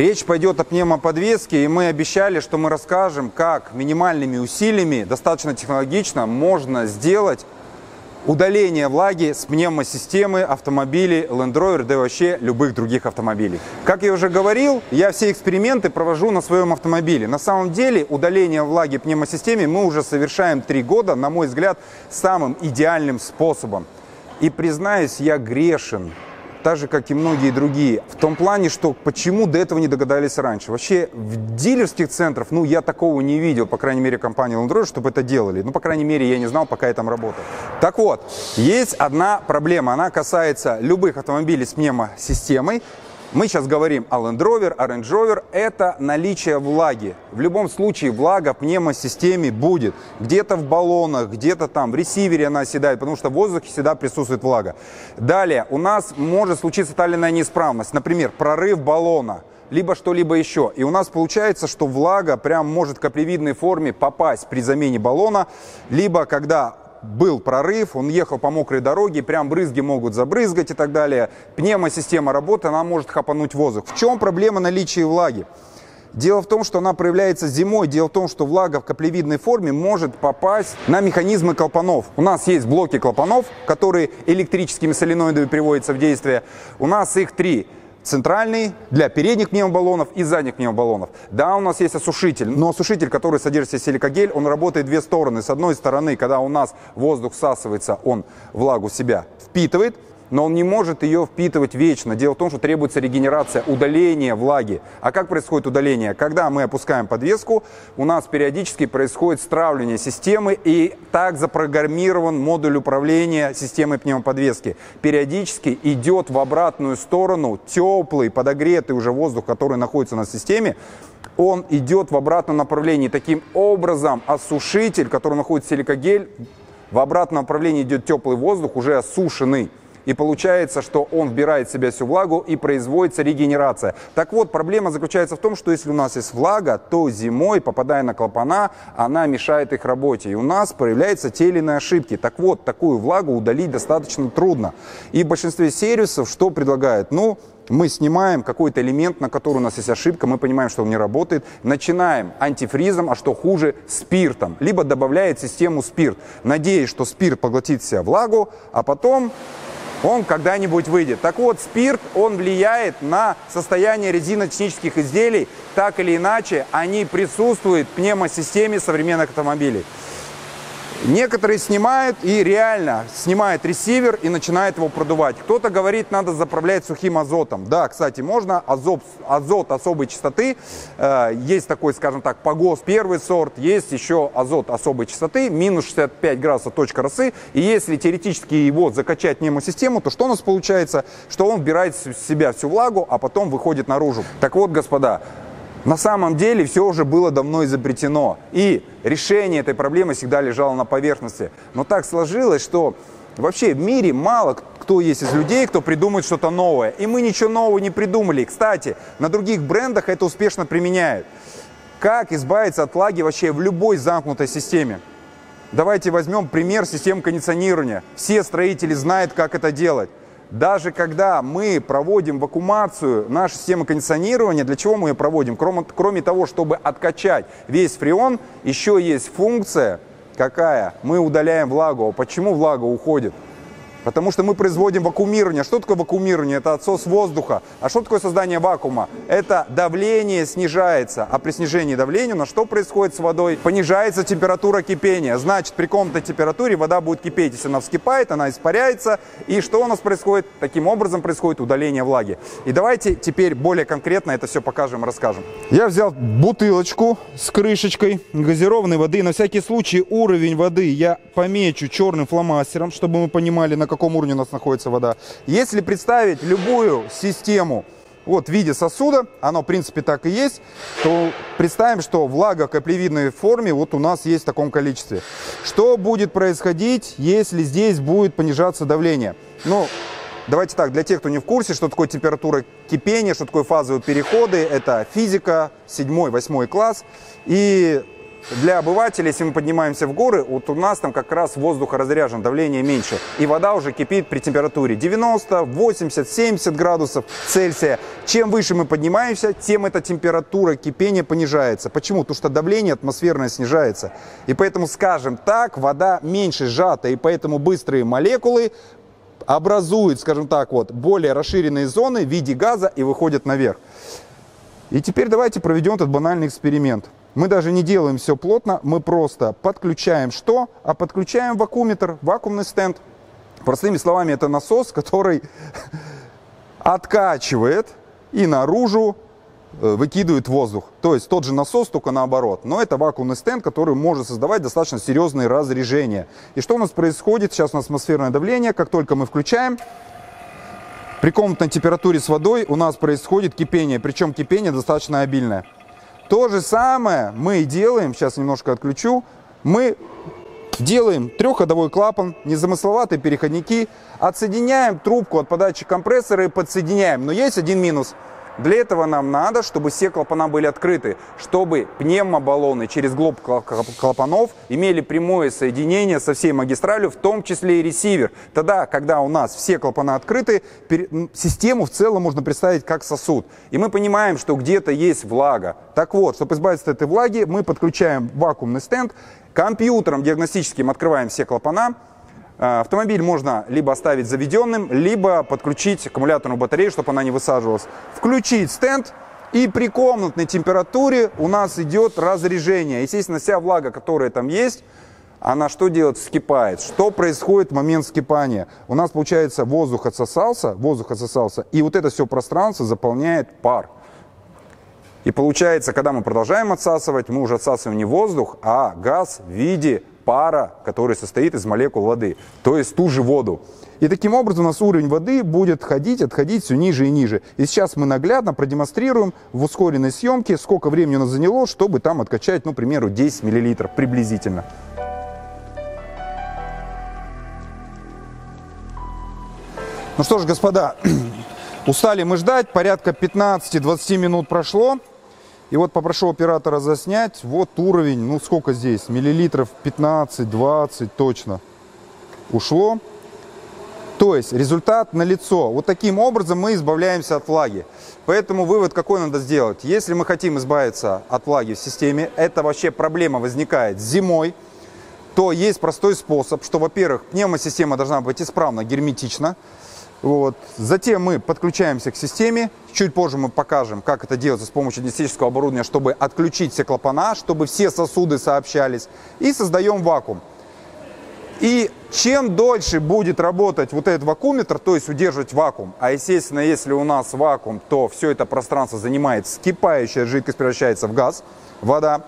Речь пойдет о пневмоподвеске, и мы обещали, что мы расскажем, как минимальными усилиями, достаточно технологично, можно сделать удаление влаги с пневмосистемы автомобилей Land Rover, да и вообще любых других автомобилей. Как я уже говорил, я все эксперименты провожу на своем автомобиле. На самом деле удаление влаги пневмосистеме мы уже совершаем три года, на мой взгляд, самым идеальным способом. И признаюсь, я грешен так же, как и многие другие. В том плане, что почему до этого не догадались раньше. Вообще, в дилерских центрах, ну, я такого не видел, по крайней мере, компании Land Rover, чтобы это делали. Ну, по крайней мере, я не знал, пока я там работал. Так вот, есть одна проблема. Она касается любых автомобилей с пневмосистемой. Мы сейчас говорим о Land Rover, о Range Rover. Это наличие влаги. В любом случае влага в пневмосистеме будет. Где-то в баллонах, где-то там в ресивере она оседает, потому что в воздухе всегда присутствует влага. Далее, у нас может случиться иная неисправность. Например, прорыв баллона либо что-либо еще. И у нас получается, что влага прям может в каплевидной форме попасть при замене баллона, либо когда был прорыв, он ехал по мокрой дороге, прям брызги могут забрызгать и так далее. Пневмосистема работы, она может хапануть воздух. В чем проблема наличия влаги? Дело в том, что она проявляется зимой. Дело в том, что влага в каплевидной форме может попасть на механизмы клапанов. У нас есть блоки клапанов, которые электрическими соленоидами приводятся в действие. У нас их три центральный для передних пневмобаллонов и задних пневмобаллонов. Да, у нас есть осушитель, но осушитель, который содержит в силикогель, он работает две стороны. С одной стороны, когда у нас воздух всасывается, он влагу себя впитывает, но он не может ее впитывать вечно. Дело в том, что требуется регенерация, удаление влаги. А как происходит удаление? Когда мы опускаем подвеску, у нас периодически происходит стравливание системы, и так запрограммирован модуль управления системой пневмоподвески. Периодически идет в обратную сторону теплый, подогретый уже воздух, который находится на системе, он идет в обратном направлении. Таким образом, осушитель, который находится силикогель, в обратном направлении идет теплый воздух, уже осушенный. И получается, что он вбирает в себя всю влагу и производится регенерация. Так вот, проблема заключается в том, что если у нас есть влага, то зимой, попадая на клапана, она мешает их работе. И у нас появляются те или иные ошибки. Так вот, такую влагу удалить достаточно трудно. И в большинстве сервисов что предлагают? Ну, мы снимаем какой-то элемент, на который у нас есть ошибка, мы понимаем, что он не работает, начинаем антифризом, а что хуже, спиртом, либо добавляет систему спирт, надеясь, что спирт поглотит в себя влагу, а потом он когда-нибудь выйдет. Так вот, спирт, он влияет на состояние резинотехнических изделий. Так или иначе, они присутствуют в пневмосистеме современных автомобилей. Некоторые снимают и реально снимают ресивер и начинают его продувать. Кто-то говорит, надо заправлять сухим азотом. Да, кстати, можно. Азот, азот особой частоты. Э, есть такой, скажем так, погос первый сорт. Есть еще азот особой частоты. Минус 65 градусов точка росы. И если теоретически его закачать в пневмосистему, то что у нас получается? Что он вбирает в себя всю влагу, а потом выходит наружу. Так вот, господа, на самом деле все уже было давно изобретено. И решение этой проблемы всегда лежало на поверхности. Но так сложилось, что вообще в мире мало кто есть из людей, кто придумает что-то новое. И мы ничего нового не придумали. Кстати, на других брендах это успешно применяют. Как избавиться от влаги вообще в любой замкнутой системе? Давайте возьмем пример систем кондиционирования. Все строители знают, как это делать. Даже когда мы проводим вакуумацию нашей системы кондиционирования, для чего мы ее проводим? Кроме, кроме того, чтобы откачать весь фреон, еще есть функция какая? Мы удаляем влагу. А почему влага уходит? Потому что мы производим вакуумирование. Что такое вакуумирование? Это отсос воздуха. А что такое создание вакуума? Это давление снижается. А при снижении давления у нас что происходит с водой? Понижается температура кипения. Значит, при комнатной температуре вода будет кипеть. Если она вскипает, она испаряется. И что у нас происходит? Таким образом происходит удаление влаги. И давайте теперь более конкретно это все покажем, расскажем. Я взял бутылочку с крышечкой газированной воды. На всякий случай уровень воды я помечу черным фломастером, чтобы мы понимали, на каком уровне у нас находится вода. Если представить любую систему вот в виде сосуда, оно в принципе так и есть, то представим, что влага в каплевидной форме вот у нас есть в таком количестве. Что будет происходить, если здесь будет понижаться давление? Ну, давайте так, для тех, кто не в курсе, что такое температура кипения, что такое фазовые переходы, это физика, 7-8 класс. И для обывателя, если мы поднимаемся в горы, вот у нас там как раз воздух разряжен, давление меньше. И вода уже кипит при температуре 90, 80, 70 градусов Цельсия. Чем выше мы поднимаемся, тем эта температура кипения понижается. Почему? Потому что давление атмосферное снижается. И поэтому, скажем так, вода меньше сжата, и поэтому быстрые молекулы образуют, скажем так, вот, более расширенные зоны в виде газа и выходят наверх. И теперь давайте проведем этот банальный эксперимент. Мы даже не делаем все плотно, мы просто подключаем что? А подключаем вакууметр, вакуумный стенд. Простыми словами, это насос, который откачивает и наружу э, выкидывает воздух. То есть тот же насос, только наоборот. Но это вакуумный стенд, который может создавать достаточно серьезные разрежения. И что у нас происходит? Сейчас у нас атмосферное давление. Как только мы включаем, при комнатной температуре с водой у нас происходит кипение. Причем кипение достаточно обильное. То же самое мы делаем, сейчас немножко отключу, мы делаем трехходовой клапан, незамысловатые переходники, отсоединяем трубку от подачи компрессора и подсоединяем. Но есть один минус – для этого нам надо, чтобы все клапана были открыты, чтобы пневмобаллоны через глоб клапанов имели прямое соединение со всей магистралью, в том числе и ресивер. Тогда, когда у нас все клапана открыты, систему в целом можно представить как сосуд. И мы понимаем, что где-то есть влага. Так вот, чтобы избавиться от этой влаги, мы подключаем вакуумный стенд, компьютером диагностическим открываем все клапана, автомобиль можно либо оставить заведенным, либо подключить аккумуляторную батарею, чтобы она не высаживалась. Включить стенд, и при комнатной температуре у нас идет разрежение. Естественно, вся влага, которая там есть, она что делает? Вскипает. Что происходит в момент вскипания? У нас, получается, воздух отсосался, воздух отсосался, и вот это все пространство заполняет пар. И получается, когда мы продолжаем отсасывать, мы уже отсасываем не воздух, а газ в виде пара, который состоит из молекул воды, то есть ту же воду. И таким образом у нас уровень воды будет ходить, отходить все ниже и ниже. И сейчас мы наглядно продемонстрируем в ускоренной съемке, сколько времени у нас заняло, чтобы там откачать, ну, к примеру, 10 мл приблизительно. Ну что ж, господа, устали мы ждать, порядка 15-20 минут прошло. И вот попрошу оператора заснять. Вот уровень, ну сколько здесь? Миллилитров 15-20 точно ушло. То есть результат на лицо. Вот таким образом мы избавляемся от влаги. Поэтому вывод какой надо сделать? Если мы хотим избавиться от влаги в системе, это вообще проблема возникает зимой, то есть простой способ, что, во-первых, пневмосистема должна быть исправна, герметична. Вот. Затем мы подключаемся к системе. Чуть позже мы покажем, как это делается с помощью диагностического оборудования, чтобы отключить все клапана, чтобы все сосуды сообщались. И создаем вакуум. И чем дольше будет работать вот этот вакууметр, то есть удерживать вакуум, а естественно, если у нас вакуум, то все это пространство занимает вскипающая жидкость, превращается в газ, вода.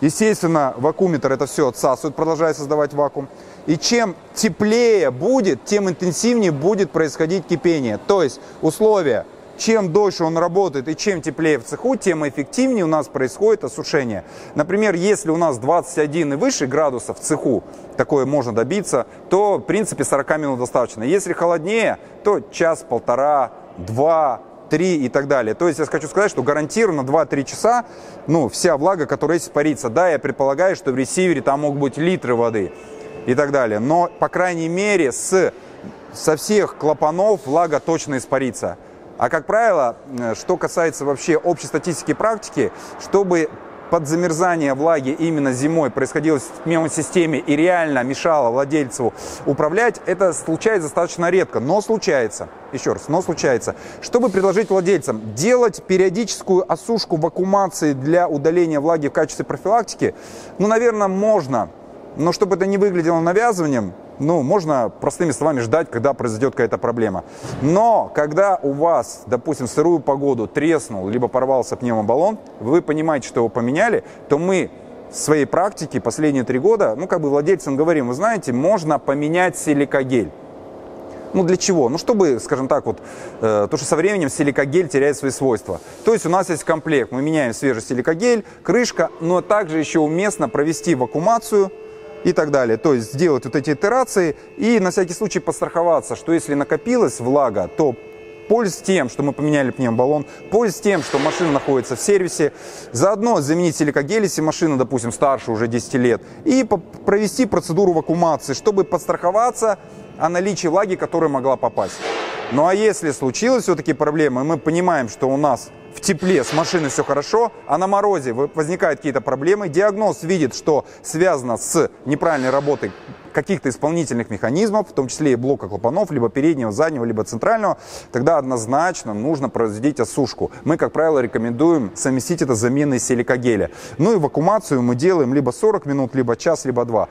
Естественно, вакууметр это все отсасывает, продолжает создавать вакуум. И чем теплее будет, тем интенсивнее будет происходить кипение. То есть условия, чем дольше он работает и чем теплее в цеху, тем эффективнее у нас происходит осушение. Например, если у нас 21 и выше градусов в цеху, такое можно добиться, то в принципе 40 минут достаточно. Если холоднее, то час, полтора, два, 3 и так далее. То есть я хочу сказать, что гарантированно 2-3 часа ну, вся влага, которая испарится. Да, я предполагаю, что в ресивере там могут быть литры воды и так далее. Но, по крайней мере, с, со всех клапанов влага точно испарится. А как правило, э, что касается вообще общей статистики практики, чтобы подзамерзание влаги именно зимой происходило в пневмосистеме и реально мешало владельцу управлять, это случается достаточно редко, но случается. Еще раз, но случается. Чтобы предложить владельцам делать периодическую осушку вакуумации для удаления влаги в качестве профилактики, ну, наверное, можно. Но чтобы это не выглядело навязыванием, ну, можно простыми словами ждать, когда произойдет какая-то проблема. Но когда у вас, допустим, сырую погоду треснул, либо порвался пневмобаллон, вы понимаете, что его поменяли, то мы в своей практике последние три года, ну, как бы владельцам говорим, вы знаете, можно поменять силикогель. Ну, для чего? Ну, чтобы, скажем так, вот, э, то, что со временем силикогель теряет свои свойства. То есть у нас есть комплект, мы меняем свежий силикогель, крышка, но также еще уместно провести вакуумацию, и так далее. То есть сделать вот эти итерации и на всякий случай постраховаться, что если накопилась влага, то Пользуясь тем, что мы поменяли пневмобаллон, пользуясь тем, что машина находится в сервисе, заодно заменить силикогель, если машина, допустим, старше уже 10 лет, и провести процедуру вакуумации, чтобы подстраховаться о наличии влаги, которая могла попасть. Ну а если случилась все-таки проблема, и мы понимаем, что у нас в тепле с машиной все хорошо, а на морозе возникают какие-то проблемы, диагноз видит, что связано с неправильной работой каких-то исполнительных механизмов, в том числе и блока клапанов, либо переднего, заднего, либо центрального, тогда однозначно нужно производить осушку. Мы, как правило, рекомендуем совместить это с заменой силикогеля. Ну и вакуумацию мы делаем либо 40 минут, либо час, либо два.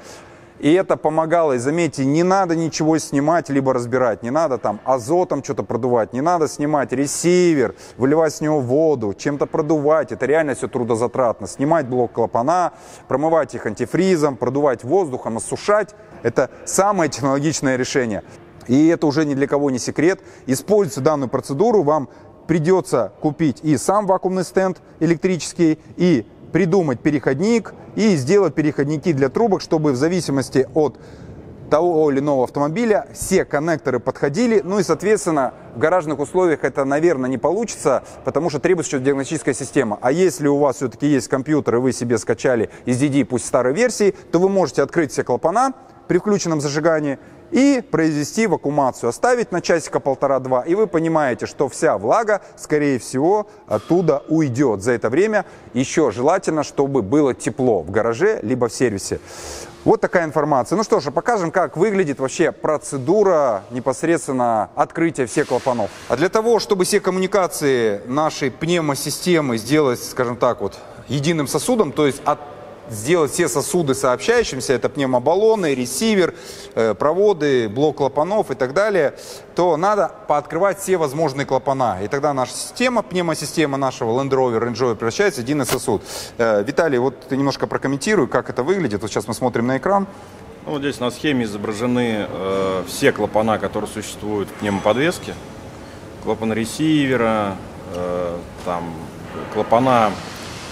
И это помогало. И заметьте, не надо ничего снимать, либо разбирать. Не надо там азотом что-то продувать. Не надо снимать ресивер, выливать с него воду, чем-то продувать. Это реально все трудозатратно. Снимать блок клапана, промывать их антифризом, продувать воздухом, осушать. Это самое технологичное решение. И это уже ни для кого не секрет. Используйте данную процедуру, вам придется купить и сам вакуумный стенд электрический, и придумать переходник и сделать переходники для трубок, чтобы в зависимости от того или иного автомобиля все коннекторы подходили, ну и, соответственно, в гаражных условиях это, наверное, не получится, потому что требуется еще диагностическая система. А если у вас все-таки есть компьютер, и вы себе скачали из DD, пусть старой версии, то вы можете открыть все клапана при включенном зажигании и произвести вакуумацию, оставить на часика полтора-два, и вы понимаете, что вся влага, скорее всего, оттуда уйдет. За это время еще желательно, чтобы было тепло в гараже, либо в сервисе. Вот такая информация. Ну что ж, покажем, как выглядит вообще процедура непосредственно открытия всех клапанов. А для того, чтобы все коммуникации нашей пневмосистемы сделать, скажем так, вот единым сосудом, то есть от сделать все сосуды сообщающимся, это пневмобаллоны, ресивер, э, проводы, блок клапанов и так далее, то надо пооткрывать все возможные клапана. И тогда наша система, пневмосистема нашего Land Rover, Range Rover превращается в единый сосуд. Э, Виталий, вот ты немножко прокомментируй, как это выглядит. Вот сейчас мы смотрим на экран. Ну, вот здесь на схеме изображены э, все клапана, которые существуют в пневмоподвеске. Клапан ресивера, э, там клапана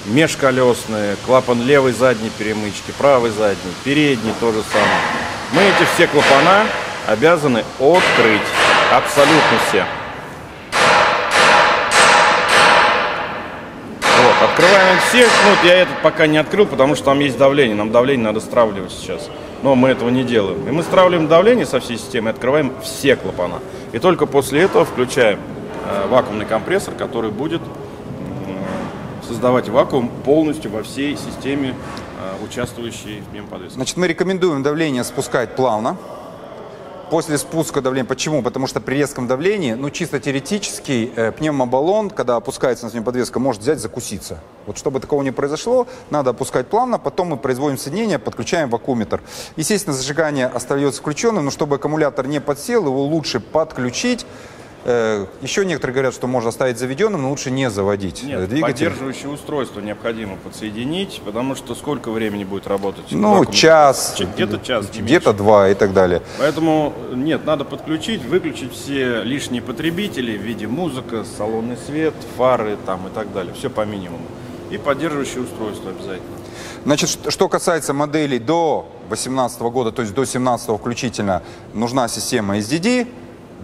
межколесные, клапан левой задней перемычки, правой задней, передней то же самое. Мы эти все клапана обязаны открыть. Абсолютно все. Вот, открываем всех. Ну, я этот пока не открыл, потому что там есть давление. Нам давление надо стравливать сейчас. Но мы этого не делаем. И мы стравливаем давление со всей системы открываем все клапана. И только после этого включаем э, вакуумный компрессор, который будет создавать вакуум полностью во всей системе, а, участвующей в мемподвеске. Значит, мы рекомендуем давление спускать плавно. После спуска давления. Почему? Потому что при резком давлении, ну чисто теоретически, э, пневмобаллон, когда опускается на пневмоподвеска, может взять закуситься. Вот чтобы такого не произошло, надо опускать плавно, потом мы производим соединение, подключаем вакууметр. Естественно, зажигание остается включенным, но чтобы аккумулятор не подсел, его лучше подключить еще некоторые говорят, что можно оставить заведенным, но лучше не заводить Нет, двигатель. поддерживающее устройство необходимо подсоединить, потому что сколько времени будет работать? Ну, час, где-то час, где-то два и так далее. Поэтому, нет, надо подключить, выключить все лишние потребители в виде музыка, салонный свет, фары там и так далее. Все по минимуму. И поддерживающее устройство обязательно. Значит, что касается моделей до 2018 года, то есть до 2017 включительно, нужна система SDD,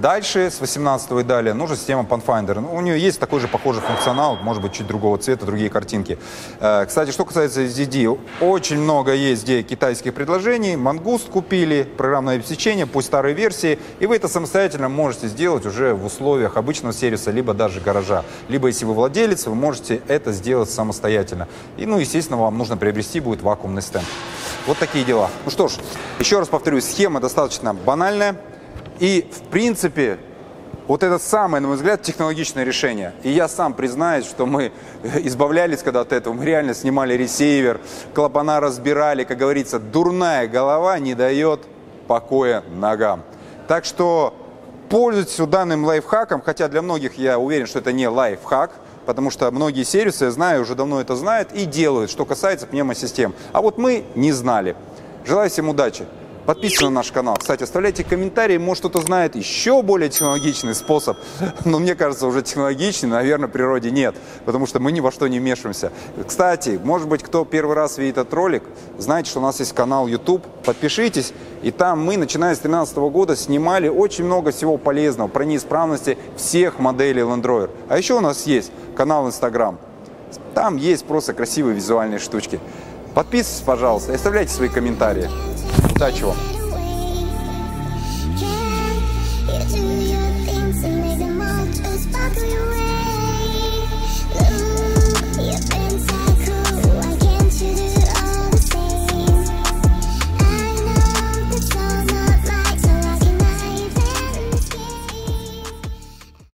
Дальше, с 18 и далее, нужна система Pathfinder. Ну, у нее есть такой же похожий функционал, может быть, чуть другого цвета, другие картинки. Э, кстати, что касается SDD, очень много есть где китайских предложений. Мангуст купили, программное обеспечение, пусть старой версии, и вы это самостоятельно можете сделать уже в условиях обычного сервиса, либо даже гаража. Либо, если вы владелец, вы можете это сделать самостоятельно. И, ну, естественно, вам нужно приобрести будет вакуумный стенд. Вот такие дела. Ну что ж, еще раз повторюсь, схема достаточно банальная. И, в принципе, вот это самое, на мой взгляд, технологичное решение. И я сам признаюсь, что мы избавлялись когда от этого. Мы реально снимали ресейвер, клапана разбирали. Как говорится, дурная голова не дает покоя ногам. Так что пользуйтесь данным лайфхаком, хотя для многих я уверен, что это не лайфхак, потому что многие сервисы, я знаю, уже давно это знают и делают, что касается пневмосистем. А вот мы не знали. Желаю всем удачи! Подписывайтесь на наш канал. Кстати, оставляйте комментарии, может кто-то знает еще более технологичный способ. Но мне кажется, уже технологичный, наверное, в природе нет, потому что мы ни во что не вмешиваемся. Кстати, может быть, кто первый раз видит этот ролик, знаете, что у нас есть канал YouTube. Подпишитесь И там мы, начиная с 2013 года, снимали очень много всего полезного про неисправности всех моделей Land Rover. А еще у нас есть канал Instagram. Там есть просто красивые визуальные штучки. Подписывайтесь, пожалуйста, и оставляйте свои комментарии. Удачи вам!